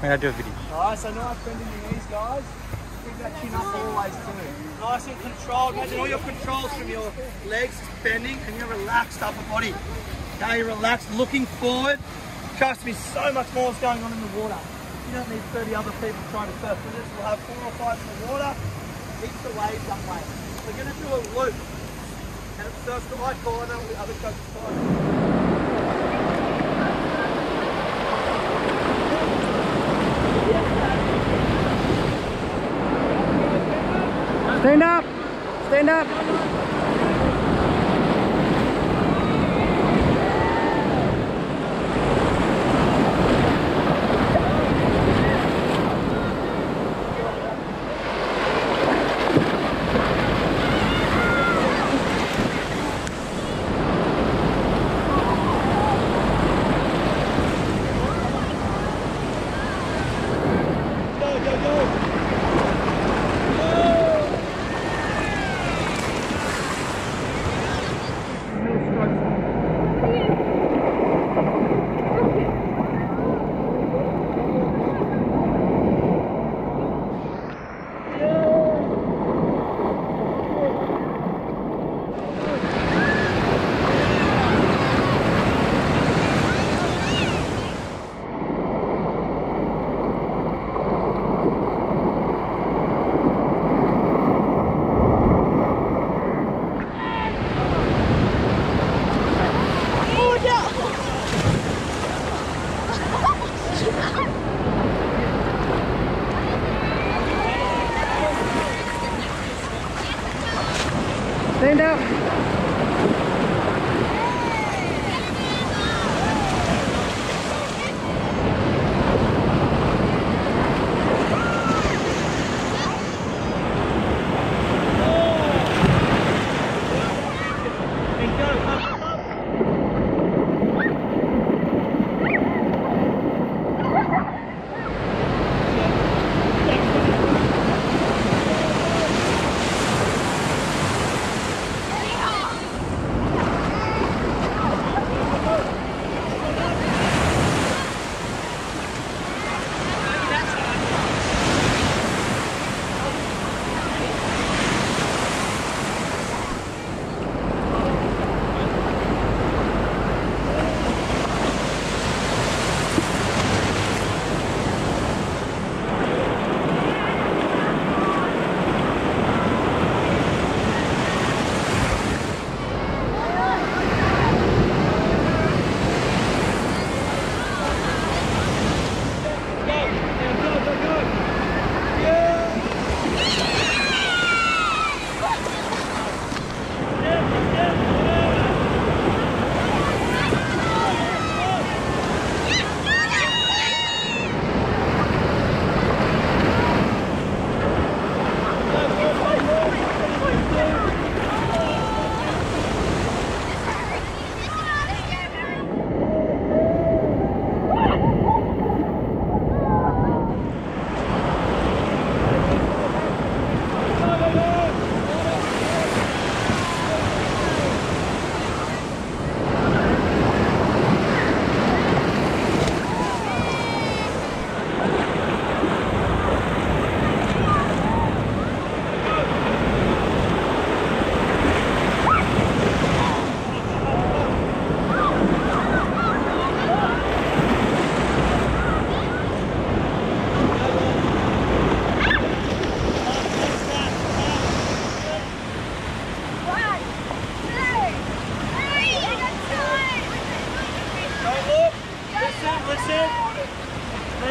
May I do a video? Nice, I know I'm bending your knees, guys. Keep that chin up always too. Nice and controlled. Imagine all your controls from your legs bending and you're relaxed upper body. Now you're relaxed, looking forward. Trust me, so much more is going on in the water. You don't need 30 other people trying to surf with us. We'll have four or five in the water. Keep the waves that way. We're going to do a loop. And it starts to my corner, the other coach's corner. Stand up! Stand up!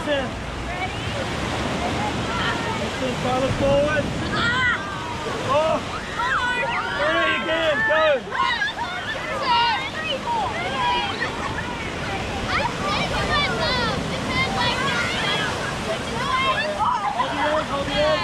Listen. Listen, follow forward. Ah! Oh, three again, go. Hold the end, hold the end.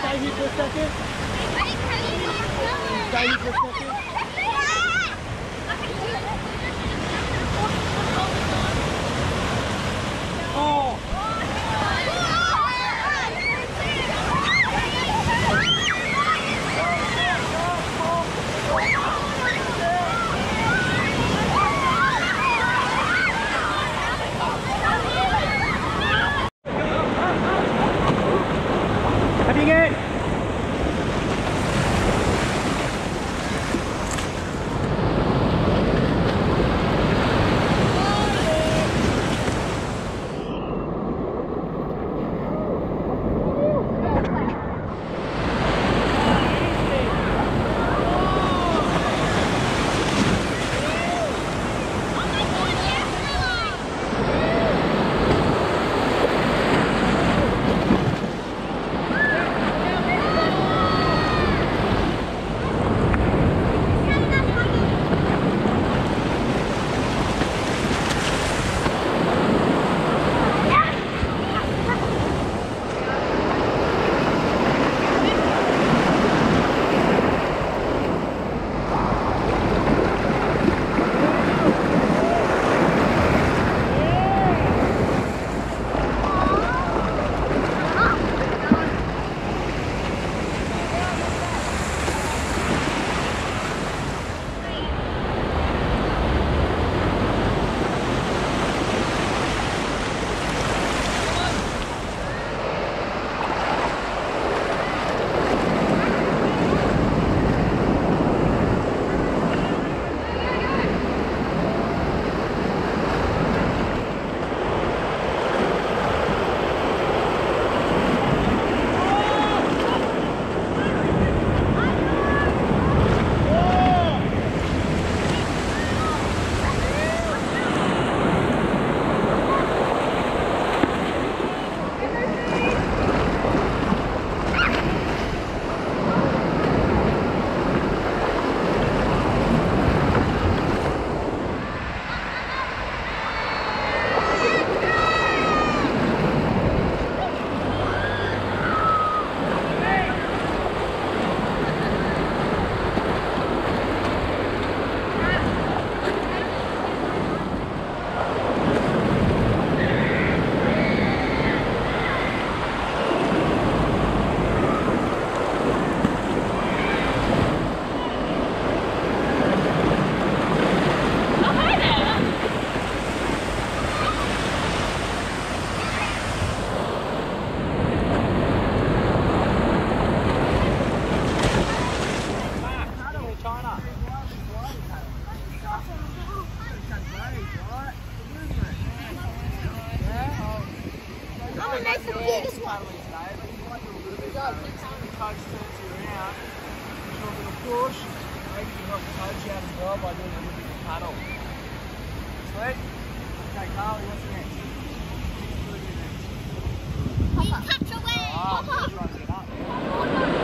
Stay here for a second. Stay here for a second. Might do a little bit of paddling. The coach turns you around, gives you a little push, maybe you can help the coach out as well by doing a little bit of paddle. Sweet? Okay, Carly, what's next? What do you next? Catch a wave. Ah, Pop up.